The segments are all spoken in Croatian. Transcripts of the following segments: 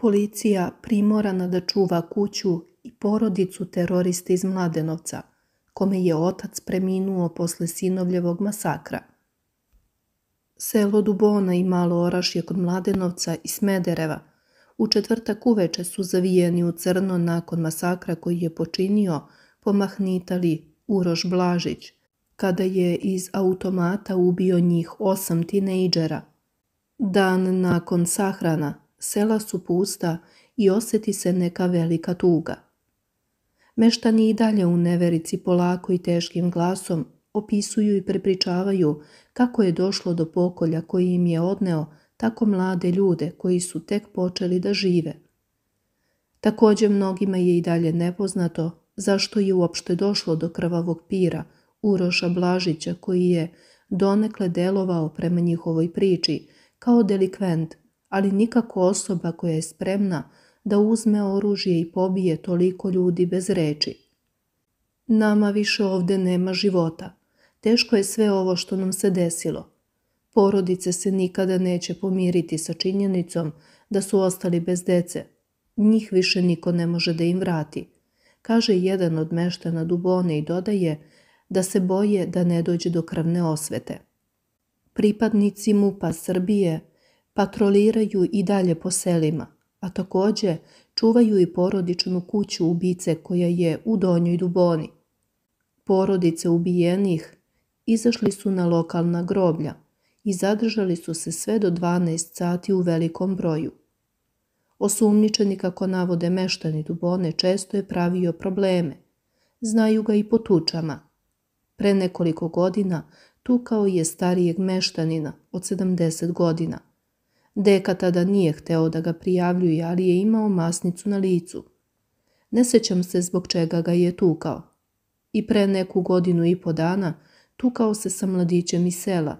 policija primorana da čuva kuću i porodicu terorista iz Mladenovca, kome je otac preminuo posle sinovljevog masakra. Selo Dubona i malo Orašje kod Mladenovca i Smedereva u četvrtak uveče su zavijeni u crno nakon masakra koji je počinio pomahnitali Uroš Blažić, kada je iz automata ubio njih osam tinejdžera. Dan nakon sahrana sela su pusta i osjeti se neka velika tuga. Meštani i dalje u neverici polako i teškim glasom opisuju i prepričavaju kako je došlo do pokolja koji im je odneo tako mlade ljude koji su tek počeli da žive. Također mnogima je i dalje nepoznato zašto je uopšte došlo do krvavog pira Uroša Blažića koji je donekle delovao prema njihovoj priči kao delikvent, ali nikako osoba koja je spremna da uzme oružje i pobije toliko ljudi bez reči. Nama više ovdje nema života. Teško je sve ovo što nam se desilo. Porodice se nikada neće pomiriti sa činjenicom da su ostali bez dece. Njih više niko ne može da im vrati. Kaže jedan od meštana Dubone i dodaje da se boje da ne dođe do krvne osvete. Pripadnici MUPA Srbije patroliraju i dalje po selima, a također čuvaju i porodičnu kuću ubice koja je u Donjoj Duboni. Porodice ubijenih izašli su na lokalna groblja i zadržali su se sve do 12 sati u velikom broju. Osumničeni, kako navode meštani Dubone, često je pravio probleme. Znaju ga i po tučama. Pre nekoliko godina tukao je starijeg meštanina od 70 godina. Deka tada nije hteo da ga prijavljuje, ali je imao masnicu na licu. Ne sećam se zbog čega ga je tukao. I pre neku godinu i po dana tukao se sa mladićem iz sela.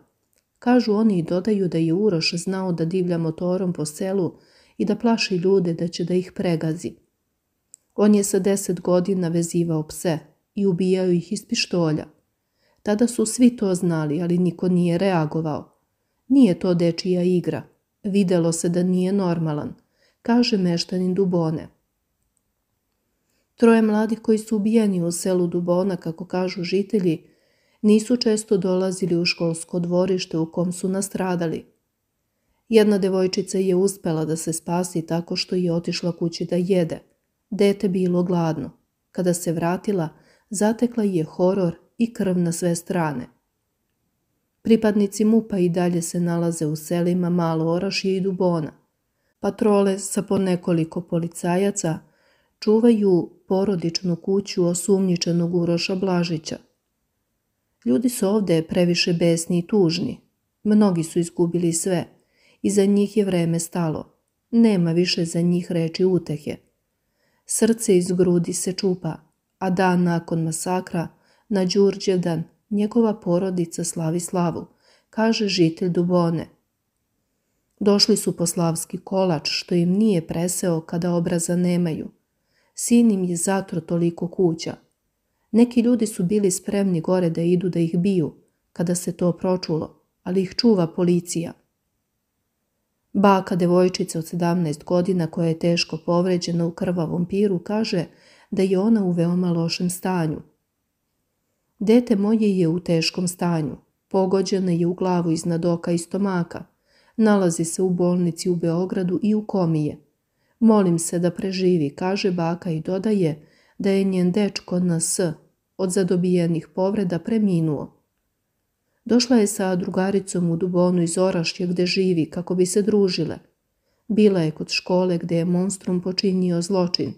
Kažu oni i dodaju da je Uroš znao da divlja motorom po selu i da plaši ljude da će da ih pregazi. On je sa deset godina vezivao pse i ubijao ih iz pištolja. Tada su svi to znali, ali niko nije reagovao. Nije to dečija igra. Videlo se da nije normalan, kaže meštanin Dubone. Troje mladih koji su ubijeni u selu Dubona, kako kažu žitelji, nisu često dolazili u školsko dvorište u kom su nastradali. Jedna devojčica je uspela da se spasi tako što je otišla kući da jede. Dete bilo gladno. Kada se vratila, zatekla je horor i krv na sve strane. Pripadnici MUPA i dalje se nalaze u selima Malo Orašje i Dubona. Patrole sa po nekoliko policajaca čuvaju porodičnu kuću osumnjičenog Uroša Blažića. Ljudi su ovdje previše besni i tužni. Mnogi su izgubili sve i za njih je vreme stalo. Nema više za njih reči utehe. Srce iz grudi se čupa, a dan nakon masakra, na Đurđevdan, njegova porodica slavi slavu, kaže žitelj Dubone. Došli su po slavski kolač, što im nije preseo kada obraza nemaju. Sin im je zatro toliko kuća. Neki ljudi su bili spremni gore da idu da ih biju, kada se to pročulo, ali ih čuva policija. Baka devojčica od 17 godina koja je teško povređena u krvavom piru kaže da je ona u veoma lošem stanju. Dete moje je u teškom stanju, pogođena je u glavu iznad oka i stomaka, nalazi se u bolnici u Beogradu i u komije. Molim se da preživi, kaže baka i dodaje da je njen dečko na S od zadobijenih povreda preminuo. Došla je sa drugaricom u Dubonu iz gdje živi kako bi se družile. Bila je kod škole gdje je monstrum počinio zločin,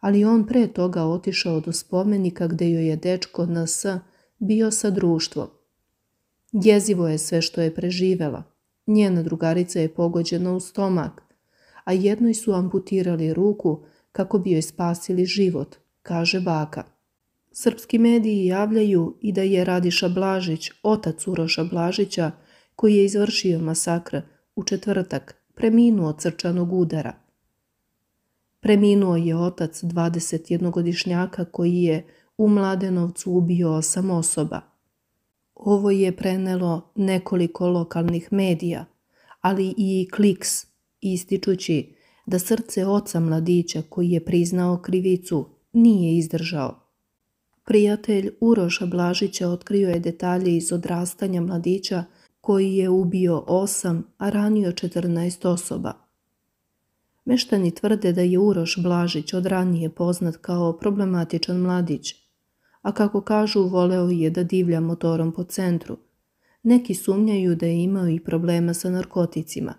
ali on pre toga otišao do spomenika gdje joj je dečko na S bio sa društvom. Jezivo je sve što je preživela. Njena drugarica je pogođena u stomak, a jednoj su amputirali ruku kako bi joj spasili život, kaže baka. Srpski mediji javljaju i da je Radiša Blažić, otac Uroša Blažića, koji je izvršio masakr u četvrtak, preminuo od srčanog udara. Preminuo je otac 21-godišnjaka koji je u Mladenovcu ubio osam osoba. Ovo je prenelo nekoliko lokalnih medija, ali i Kliks, ističući da srce oca mladića koji je priznao krivicu nije izdržao. Prijatelj Uroša Blažića otkrio je detalje iz odrastanja mladića koji je ubio osam, a ranio 14 osoba. Meštani tvrde da je Uroš Blažić od ranije poznat kao problematičan mladić, a kako kažu voleo je da divlja motorom po centru. Neki sumnjaju da je imao i problema sa narkoticima.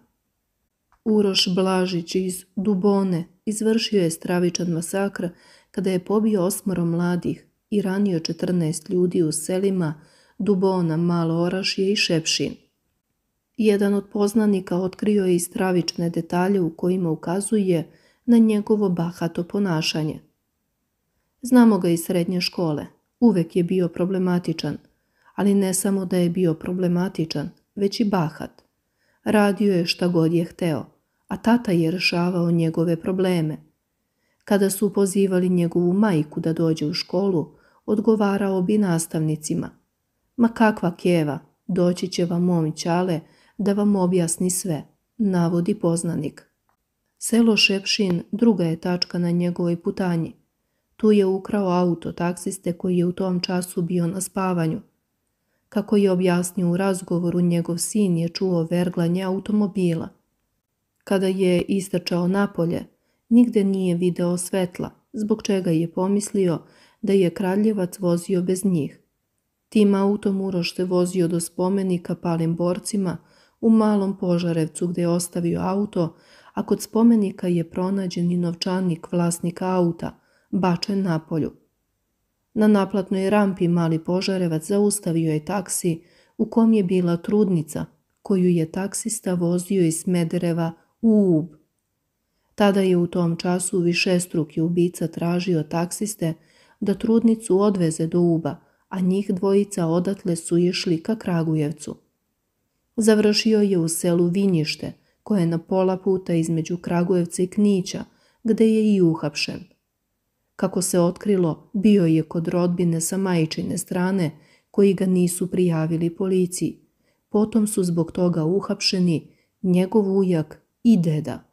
Uroš Blažić iz Dubone izvršio je stravičan masakr kada je pobio osmoro mladih i ranio 14 ljudi u selima Dubona, Malo Orašje i Šepšin. Jedan od poznanika otkrio je i stravične detalje u kojima ukazuje na njegovo bahato ponašanje. Znamo ga iz srednje škole, uvek je bio problematičan, ali ne samo da je bio problematičan, već i bahat. Radio je šta god je hteo, a tata je rešavao njegove probleme. Kada su pozivali njegovu majku da dođe u školu, odgovarao bi nastavnicima. Ma kakva kjeva, doći će vam momi čale da vam objasni sve, navodi poznanik. Selo Šepšin druga je tačka na njegovoj putanji. Tu je ukrao auto taksiste koji je u tom času bio na spavanju. Kako je objasnio u razgovoru, njegov sin je čuo verglanje automobila. Kada je istračao napolje, nigde nije video svetla, zbog čega je pomislio da je kraljevac vozio bez njih. Tim autom Uroš se vozio do spomenika palim borcima u malom Požarevcu gdje je ostavio auto, a kod spomenika je pronađen i novčanik vlasnika auta, bačen na polju. Na naplatnoj rampi mali Požarevac zaustavio je taksi u kom je bila trudnica, koju je taksista vozio iz Smedereva u Ub. Tada je u tom času višestruki ubica tražio taksiste da trudnicu odveze do Uba, a njih dvojica odatle su išli ka Kragujevcu. Završio je u selu Vinjište, koje je na pola puta između Kragujevca i Knića, gde je i uhapšen. Kako se otkrilo, bio je kod rodbine sa majčine strane, koji ga nisu prijavili policiji. Potom su zbog toga uhapšeni njegov ujak i deda.